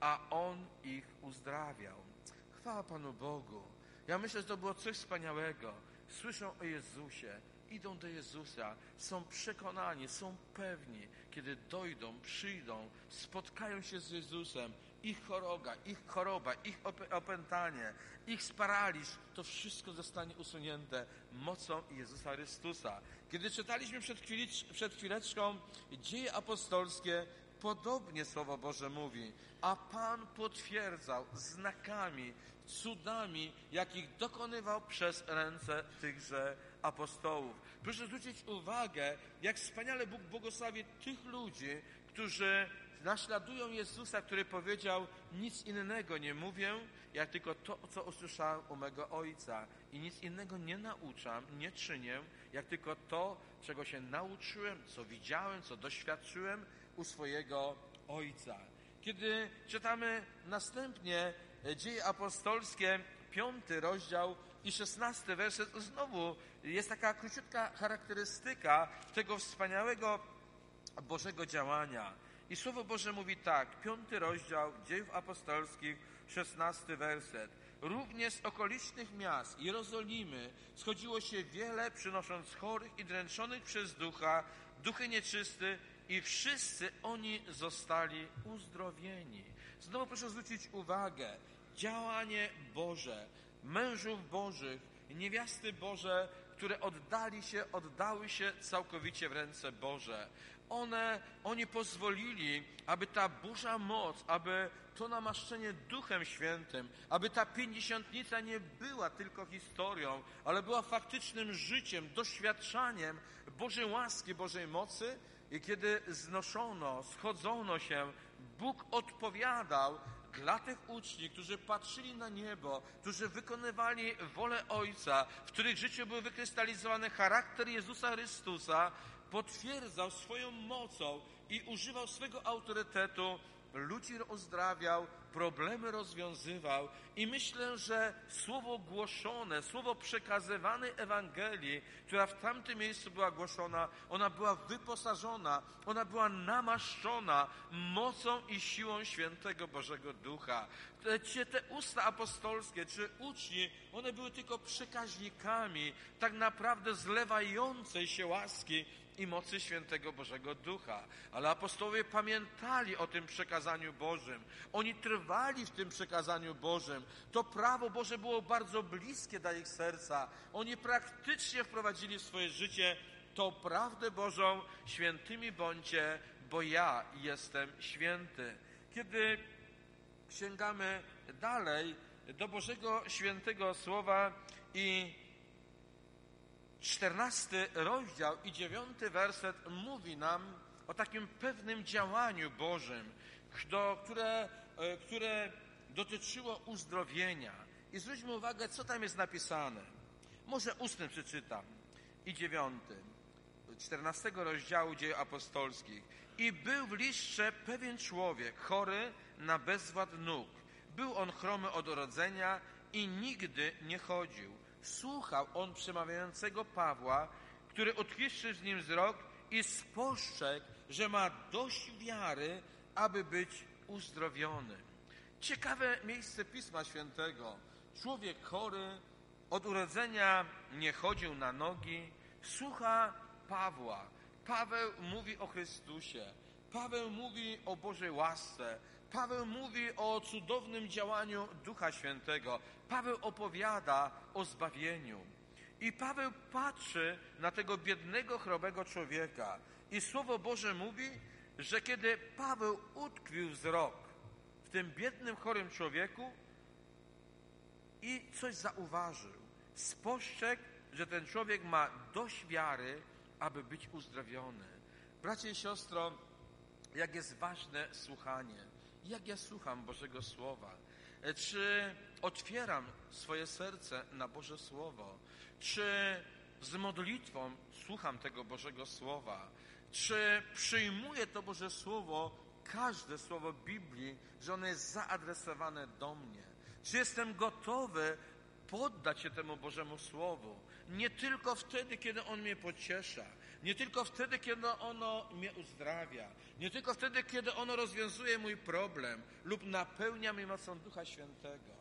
a on ich uzdrawiał. Chwała Panu Bogu. Ja myślę, że to było coś wspaniałego. słyszą o Jezusie, idą do Jezusa, są przekonani, są pewni, kiedy dojdą, przyjdą, spotkają się z Jezusem, ich choroba, ich choroba, ich opętanie, ich sparaliż, to wszystko zostanie usunięte mocą Jezusa Chrystusa. Kiedy czytaliśmy przed, przed chwileczką dzieje apostolskie, podobnie Słowo Boże mówi, a Pan potwierdzał znakami, cudami, jakich dokonywał przez ręce tychże apostołów. Proszę zwrócić uwagę, jak wspaniale Bóg błogosławi tych ludzi, którzy naśladują Jezusa, który powiedział: Nic innego nie mówię, jak tylko to, co usłyszałem u mego Ojca. I nic innego nie nauczam, nie czynię, jak tylko to, czego się nauczyłem, co widziałem, co doświadczyłem u swojego Ojca. Kiedy czytamy następnie e, dzieje apostolskie, piąty rozdział i szesnasty werset, znowu jest taka króciutka charakterystyka tego wspaniałego Bożego działania. I Słowo Boże mówi tak, piąty rozdział dziejów apostolskich, szesnasty werset. Również z okolicznych miast Jerozolimy schodziło się wiele, przynosząc chorych i dręczonych przez ducha, duchy nieczyste i wszyscy oni zostali uzdrowieni. Znowu proszę zwrócić uwagę, działanie Boże, mężów Bożych, niewiasty Boże, które oddali się, oddały się całkowicie w ręce Boże one, oni pozwolili, aby ta Boża moc, aby to namaszczenie Duchem Świętym, aby ta pięćdziesiątnica nie była tylko historią, ale była faktycznym życiem, doświadczaniem Bożej łaski, Bożej mocy. I kiedy znoszono, schodzono się, Bóg odpowiadał dla tych uczniów, którzy patrzyli na niebo, którzy wykonywali wolę Ojca, w których życiu był wykrystalizowany charakter Jezusa Chrystusa, potwierdzał swoją mocą i używał swego autorytetu, ludzi uzdrawiał, problemy rozwiązywał i myślę, że słowo głoszone, słowo przekazywane Ewangelii, która w tamtym miejscu była głoszona, ona była wyposażona, ona była namaszczona mocą i siłą świętego Bożego Ducha. Te, te usta apostolskie, czy uczni, one były tylko przekaźnikami tak naprawdę zlewającej się łaski i mocy świętego Bożego Ducha. Ale apostołowie pamiętali o tym przekazaniu Bożym. Oni trwali w tym przekazaniu Bożym. To prawo Boże było bardzo bliskie dla ich serca. Oni praktycznie wprowadzili w swoje życie tą prawdę Bożą. Świętymi bądźcie, bo ja jestem święty. Kiedy sięgamy dalej do Bożego świętego słowa i czternasty rozdział i dziewiąty werset mówi nam o takim pewnym działaniu Bożym, które, e, które dotyczyło uzdrowienia. I zwróćmy uwagę, co tam jest napisane. Może ustny przeczytam. I dziewiąty, czternastego rozdziału dzieł apostolskich. I był w liszcze pewien człowiek, chory na bezwład nóg. Był on chromy od urodzenia i nigdy nie chodził słuchał on przemawiającego Pawła, który odchwycił z nim wzrok i spostrzegł, że ma dość wiary, aby być uzdrowiony. Ciekawe miejsce Pisma Świętego. Człowiek chory, od urodzenia nie chodził na nogi, słucha Pawła. Paweł mówi o Chrystusie. Paweł mówi o Bożej łasce. Paweł mówi o cudownym działaniu Ducha Świętego. Paweł opowiada o zbawieniu. I Paweł patrzy na tego biednego, chrobego człowieka. I Słowo Boże mówi, że kiedy Paweł utkwił wzrok w tym biednym, chorym człowieku i coś zauważył, spostrzegł, że ten człowiek ma dość wiary, aby być uzdrowiony. Bracie i siostro, jak jest ważne słuchanie jak ja słucham Bożego Słowa, e, czy otwieram swoje serce na Boże Słowo, czy z modlitwą słucham tego Bożego Słowa, czy przyjmuję to Boże Słowo, każde słowo Biblii, że ono jest zaadresowane do mnie, czy jestem gotowy poddać się temu Bożemu Słowu, nie tylko wtedy, kiedy On mnie pociesza, nie tylko wtedy, kiedy ono mnie uzdrawia, nie tylko wtedy, kiedy ono rozwiązuje mój problem lub napełnia mnie mocą Ducha Świętego,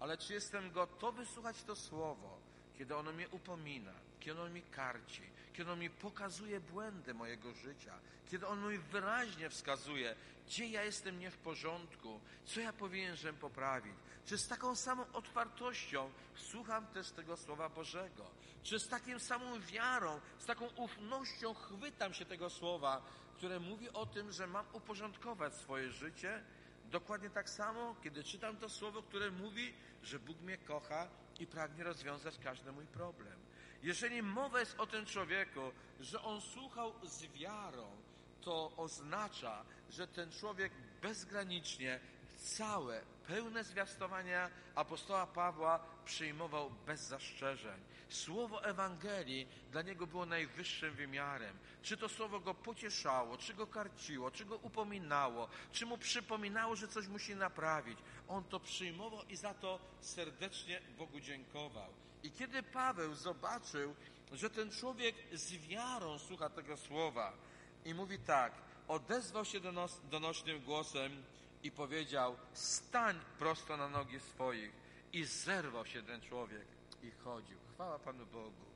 ale czy jestem gotowy słuchać to Słowo, kiedy ono mnie upomina, kiedy ono mi karci, kiedy ono mi pokazuje błędy mojego życia, kiedy ono mi wyraźnie wskazuje, gdzie ja jestem nie w porządku, co ja powinienem poprawić. Czy z taką samą otwartością słucham też tego Słowa Bożego? Czy z taką samą wiarą, z taką ufnością chwytam się tego Słowa, które mówi o tym, że mam uporządkować swoje życie? Dokładnie tak samo, kiedy czytam to Słowo, które mówi, że Bóg mnie kocha i pragnie rozwiązać każdy mój problem. Jeżeli mowa jest o tym człowieku, że on słuchał z wiarą, to oznacza, że ten człowiek bezgranicznie całe, pełne zwiastowania apostoła Pawła przyjmował bez zastrzeżeń. Słowo Ewangelii dla niego było najwyższym wymiarem. Czy to słowo go pocieszało, czy go karciło, czy go upominało, czy mu przypominało, że coś musi naprawić. On to przyjmował i za to serdecznie Bogu dziękował. I kiedy Paweł zobaczył, że ten człowiek z wiarą słucha tego słowa i mówi tak, odezwał się donos, donośnym głosem i powiedział, stań prosto na nogi swoich. I zerwał się ten człowiek i chodził. Chwała Panu Bogu.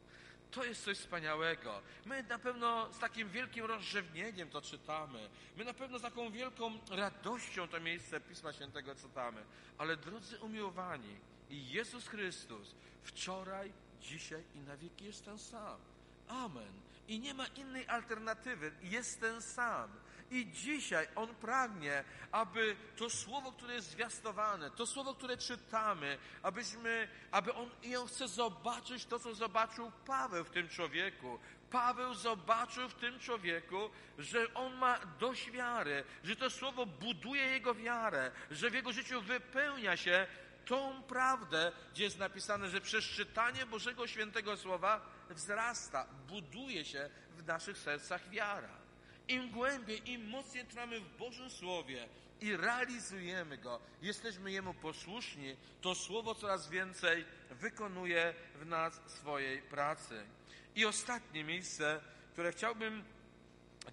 To jest coś wspaniałego. My na pewno z takim wielkim rozrzewnieniem to czytamy. My na pewno z taką wielką radością to miejsce Pisma Świętego czytamy. Ale drodzy umiłowani, i Jezus Chrystus wczoraj, dzisiaj i na wieki jest ten sam. Amen. I nie ma innej alternatywy. Jest ten sam. I dzisiaj On pragnie, aby to słowo, które jest zwiastowane, to słowo, które czytamy, abyśmy, aby On, i On chce zobaczyć to, co zobaczył Paweł w tym człowieku. Paweł zobaczył w tym człowieku, że on ma dość wiary, że to słowo buduje jego wiarę, że w jego życiu wypełnia się tą prawdę, gdzie jest napisane, że przez czytanie Bożego Świętego Słowa wzrasta, buduje się w naszych sercach wiara. Im głębiej, im mocniej trwamy w Bożym Słowie i realizujemy go, jesteśmy Jemu posłuszni, to Słowo coraz więcej wykonuje w nas swojej pracy. I ostatnie miejsce, które chciałbym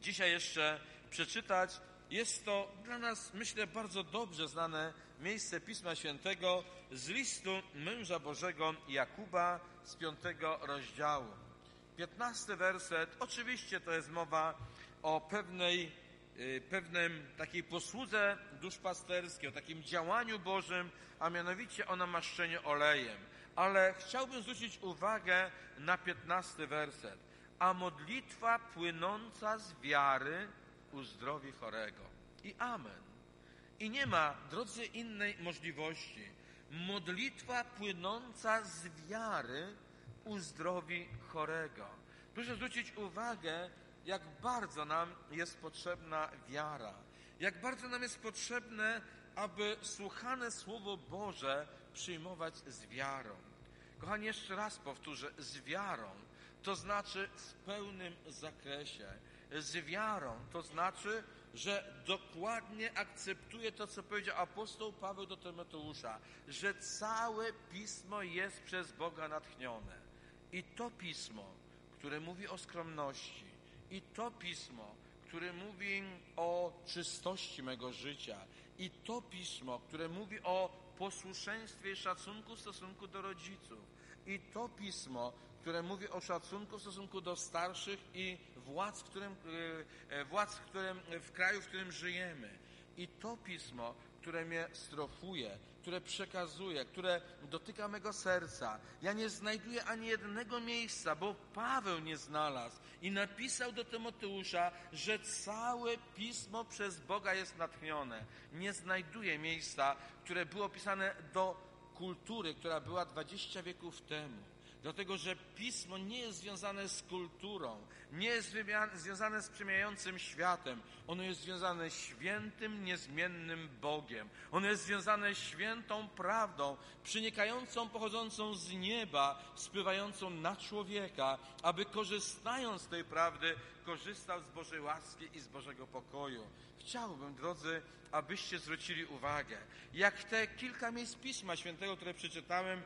dzisiaj jeszcze przeczytać, jest to dla nas, myślę, bardzo dobrze znane miejsce Pisma Świętego z listu męża Bożego Jakuba z piątego rozdziału. Piętnasty werset, oczywiście to jest mowa o pewnej, y, pewnym takiej posłudze duszpasterskiej, o takim działaniu Bożym, a mianowicie o namaszczeniu olejem. Ale chciałbym zwrócić uwagę na piętnasty werset. A modlitwa płynąca z wiary uzdrowi chorego. I amen. I nie ma, drodzy, innej możliwości. Modlitwa płynąca z wiary uzdrowi chorego. Proszę zwrócić uwagę, jak bardzo nam jest potrzebna wiara. Jak bardzo nam jest potrzebne, aby słuchane Słowo Boże przyjmować z wiarą. Kochani, jeszcze raz powtórzę, z wiarą. To znaczy w pełnym zakresie. Z wiarą, to znaczy że dokładnie akceptuje to, co powiedział apostoł Paweł do Tymoteusza, że całe pismo jest przez Boga natchnione. I to pismo, które mówi o skromności, i to pismo, które mówi o czystości mego życia, i to pismo, które mówi o posłuszeństwie i szacunku w stosunku do rodziców, i to pismo, które mówi o szacunku w stosunku do starszych i władz, w którym, e, e, władz w, którym, w kraju, w którym żyjemy. I to pismo, które mnie strofuje, które przekazuje, które dotyka mego serca. Ja nie znajduję ani jednego miejsca, bo Paweł nie znalazł i napisał do Tymoteusza, że całe pismo przez Boga jest natchnione. Nie znajduję miejsca, które było pisane do kultury, która była 20 wieków temu. Dlatego, że pismo nie jest związane z kulturą, nie jest związane z przemieniającym światem. Ono jest związane z świętym, niezmiennym Bogiem. Ono jest związane z świętą prawdą, przenikającą, pochodzącą z nieba, spływającą na człowieka, aby korzystając z tej prawdy, korzystał z Bożej łaski i z Bożego pokoju. Chciałbym, drodzy, abyście zwrócili uwagę, jak te kilka miejsc Pisma Świętego, które przeczytałem,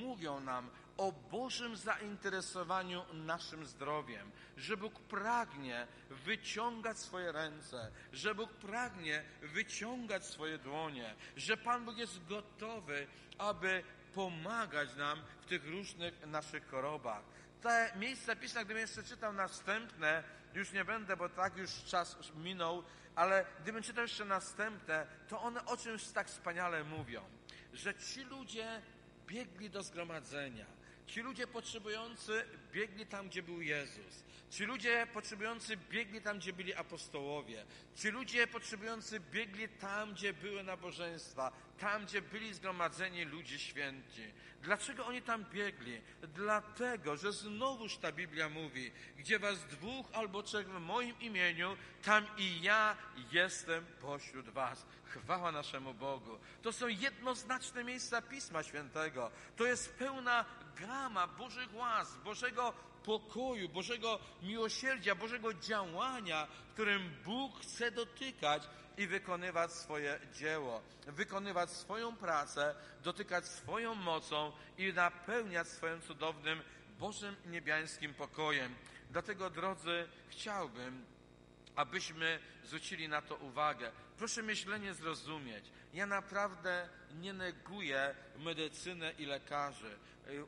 mówią nam o Bożym zainteresowaniu naszym zdrowiem, że Bóg pragnie wyciągać swoje ręce, że Bóg pragnie wyciągać swoje dłonie, że Pan Bóg jest gotowy, aby pomagać nam w tych różnych naszych chorobach. Te miejsca pisma, gdybym jeszcze czytał następne, już nie będę, bo tak już czas minął, ale gdybym czytał jeszcze następne, to one o czymś tak wspaniale mówią, że ci ludzie biegli do zgromadzenia. Ci ludzie potrzebujący biegli tam, gdzie był Jezus. Ci ludzie potrzebujący biegli tam, gdzie byli apostołowie. Ci ludzie potrzebujący biegli tam, gdzie były nabożeństwa, tam, gdzie byli zgromadzeni ludzie święci. Dlaczego oni tam biegli? Dlatego, że znowuż ta Biblia mówi, gdzie was dwóch albo trzech w moim imieniu, tam i ja jestem pośród was. Chwała naszemu Bogu. To są jednoznaczne miejsca Pisma Świętego. To jest pełna gama Bożych łask, Bożego pokoju, Bożego miłosierdzia, Bożego działania, którym Bóg chce dotykać i wykonywać swoje dzieło, wykonywać swoją pracę, dotykać swoją mocą i napełniać swoim cudownym Bożym niebiańskim pokojem. Dlatego, drodzy, chciałbym, abyśmy zwrócili na to uwagę. Proszę myślenie zrozumieć. Ja naprawdę nie neguję medycynę i lekarzy.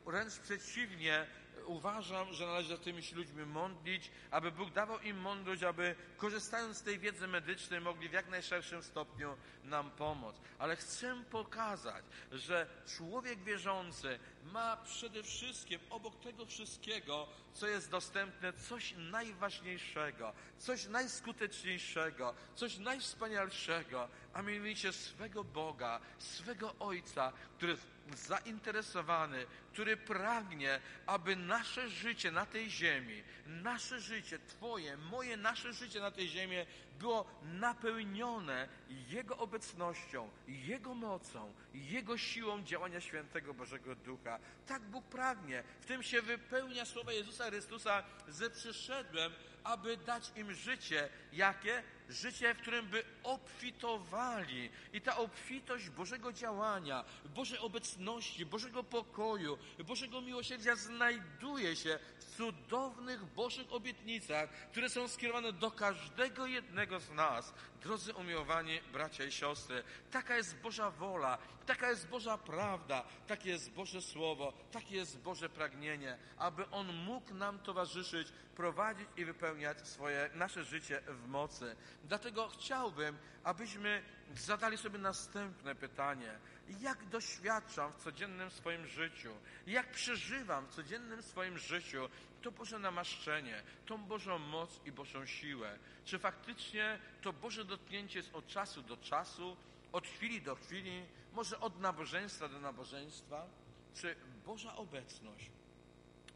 Wręcz przeciwnie, uważam, że należy za tymi ludźmi modlić, aby Bóg dawał im mądrość, aby korzystając z tej wiedzy medycznej mogli w jak najszerszym stopniu nam pomóc. Ale chcę pokazać, że człowiek wierzący ma przede wszystkim obok tego wszystkiego, co jest dostępne, coś najważniejszego, coś najskuteczniejszego, coś najwspanialszego, a mianowicie swego Boga, swego Ojca, który zainteresowany, który pragnie, aby nasze życie na tej ziemi, nasze życie, Twoje, moje, nasze życie na tej ziemi było napełnione Jego obecnością, Jego mocą, Jego siłą działania świętego Bożego Ducha. Tak Bóg pragnie. W tym się wypełnia słowa Jezusa Chrystusa, że przyszedłem, aby dać im życie. Jakie? Życie, w którym by obfitowali. I ta obfitość Bożego działania, Bożej obecności, Bożego pokoju, Bożego miłosierdzia znajduje się w cudownych Bożych obietnicach, które są skierowane do każdego jednego z nas. Drodzy umiłowani bracia i siostry, taka jest Boża wola, taka jest Boża prawda, takie jest Boże Słowo, takie jest Boże pragnienie, aby On mógł nam towarzyszyć, prowadzić i wypełniać swoje, nasze życie w mocy. Dlatego chciałbym, abyśmy zadali sobie następne pytanie. Jak doświadczam w codziennym swoim życiu, jak przeżywam w codziennym swoim życiu to Boże namaszczenie, tą Bożą moc i Bożą siłę? Czy faktycznie to Boże dotknięcie jest od czasu do czasu, od chwili do chwili, może od nabożeństwa do nabożeństwa? Czy Boża obecność,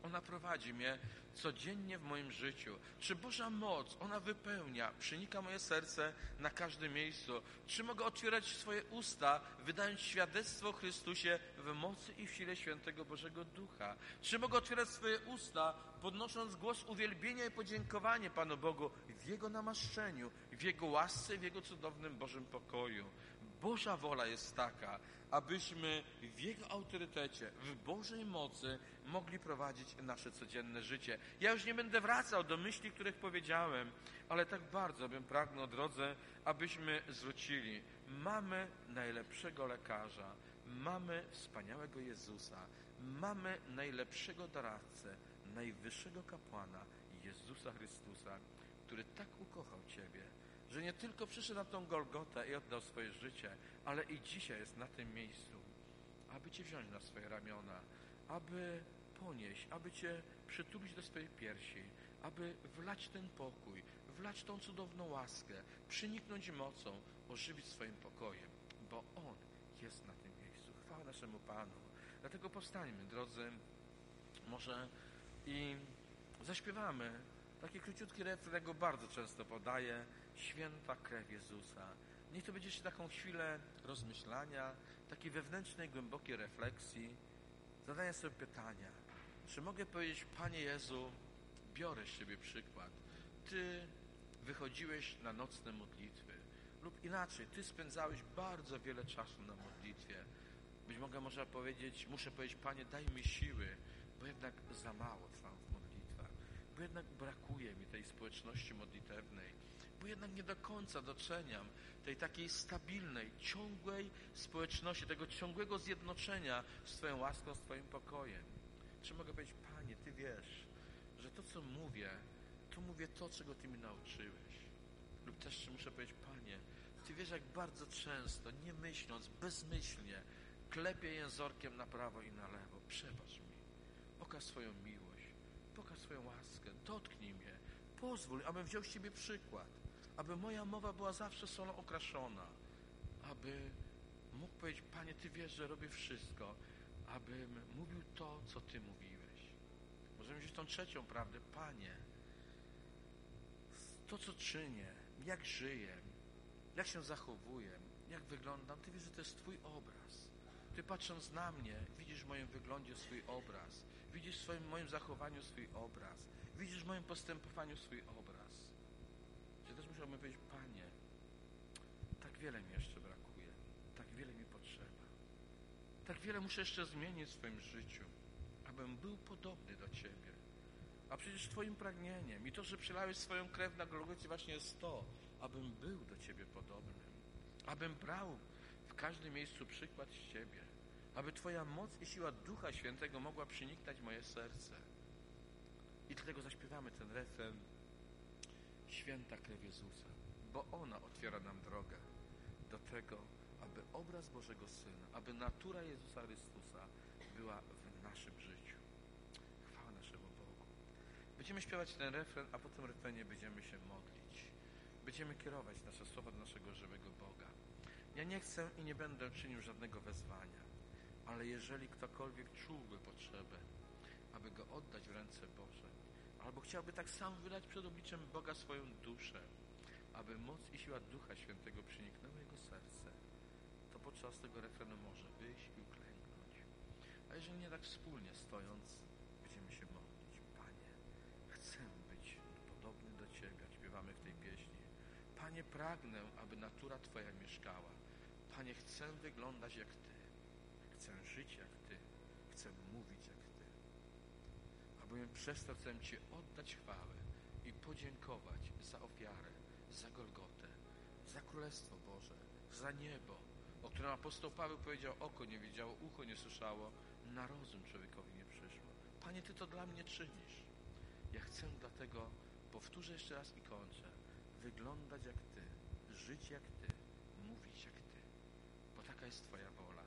ona prowadzi mnie codziennie w moim życiu? Czy Boża moc, ona wypełnia, przenika moje serce na każdym miejscu? Czy mogę otwierać swoje usta, wydając świadectwo o Chrystusie w mocy i w sile świętego Bożego Ducha? Czy mogę otwierać swoje usta, podnosząc głos uwielbienia i podziękowania Panu Bogu w Jego namaszczeniu, w Jego łasce, w Jego cudownym Bożym pokoju? Boża wola jest taka, abyśmy w Jego autorytecie, w Bożej mocy mogli prowadzić nasze codzienne życie. Ja już nie będę wracał do myśli, których powiedziałem, ale tak bardzo bym pragnął, drodzy, abyśmy zwrócili. Mamy najlepszego lekarza, mamy wspaniałego Jezusa, mamy najlepszego doradcę, najwyższego kapłana, Jezusa Chrystusa, który tak ukochał Ciebie, że nie tylko przyszedł na tą Golgotę i oddał swoje życie, ale i dzisiaj jest na tym miejscu, aby Cię wziąć na swoje ramiona, aby ponieść, aby Cię przytulić do swojej piersi, aby wlać ten pokój, wlać tą cudowną łaskę, przyniknąć mocą, ożywić swoim pokojem, bo On jest na tym miejscu. Chwała naszemu Panu. Dlatego powstańmy, drodzy, może i zaśpiewamy taki króciutki refren, go bardzo często podaję, święta krew Jezusa. Niech to będzie jeszcze taką chwilę rozmyślania, takiej wewnętrznej, głębokiej refleksji, zadania sobie pytania, czy mogę powiedzieć, Panie Jezu, biorę z Ciebie przykład. Ty wychodziłeś na nocne modlitwy, lub inaczej, Ty spędzałeś bardzo wiele czasu na modlitwie. Być może można powiedzieć, muszę powiedzieć, Panie, daj mi siły, bo jednak za mało trwam w bo jednak brakuje mi tej społeczności modlitewnej bo jednak nie do końca doceniam tej takiej stabilnej, ciągłej społeczności, tego ciągłego zjednoczenia z Twoją łaską, z Twoim pokojem. Czy mogę powiedzieć, Panie, Ty wiesz, że to, co mówię, to mówię to, czego Ty mi nauczyłeś. Lub też czy muszę powiedzieć, Panie, Ty wiesz, jak bardzo często, nie myśląc, bezmyślnie, klepię jęzorkiem na prawo i na lewo. Przebacz mi. Pokaż swoją miłość. Swoją łaskę. Dotknij mnie. Pozwól, abym wziął z Ciebie przykład. Aby moja mowa była zawsze solą okraszona. Aby mógł powiedzieć, Panie, Ty wiesz, że robię wszystko, abym mówił to, co Ty mówiłeś. Możemy wziąć tą trzecią prawdę. Panie, to, co czynię, jak żyję, jak się zachowuję, jak wyglądam, Ty wiesz, że to jest Twój obraz. Ty patrząc na mnie, widzisz w moim wyglądzie swój obraz. Widzisz w swoim moim zachowaniu swój obraz. Widzisz w moim postępowaniu swój obraz. Ja też musiałbym powiedzieć, Panie, tak wiele mi jeszcze brakuje. Tak wiele mi potrzeba. Tak wiele muszę jeszcze zmienić w swoim życiu, abym był podobny do Ciebie. A przecież Twoim pragnieniem i to, że przelałeś swoją krew na Golgocie właśnie jest to, abym był do Ciebie podobny. Abym brał w każdym miejscu przykład z Ciebie. Aby Twoja moc i siła Ducha Świętego mogła przeniknąć moje serce. I dlatego zaśpiewamy ten refren Święta krew Jezusa, bo ona otwiera nam drogę do tego, aby obraz Bożego Syna, aby natura Jezusa Chrystusa była w naszym życiu. Chwała naszemu Bogu. Będziemy śpiewać ten refren, a po tym refrenie będziemy się modlić. Będziemy kierować nasze słowa do naszego żywego Boga. Ja nie chcę i nie będę czynił żadnego wezwania, ale jeżeli ktokolwiek czułby potrzebę, aby go oddać w ręce Boże, albo chciałby tak sam wydać przed obliczem Boga swoją duszę, aby moc i siła Ducha Świętego przeniknęły jego serce, to podczas tego refrenu może wyjść i uklęknąć. A jeżeli nie tak wspólnie stojąc, będziemy się modlić. Panie, chcę być podobny do Ciebie, jak śpiewamy w tej pieśni. Panie, pragnę, aby natura Twoja mieszkała. Panie, chcę wyglądać jak Ty. Chcę żyć jak Ty. Chcę mówić jak Ty. Abym przez to chcę Ci oddać chwałę i podziękować za ofiarę, za Golgotę, za Królestwo Boże, za niebo, o którym apostoł Paweł powiedział, oko nie widziało, ucho nie słyszało, na rozum człowiekowi nie przyszło. Panie, Ty to dla mnie czynisz. Ja chcę dlatego, powtórzę jeszcze raz i kończę, wyglądać jak Ty, żyć jak Ty, mówić jak Ty, bo taka jest Twoja wola.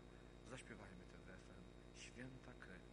Zaśpiewajmy ten refren. Święta krew.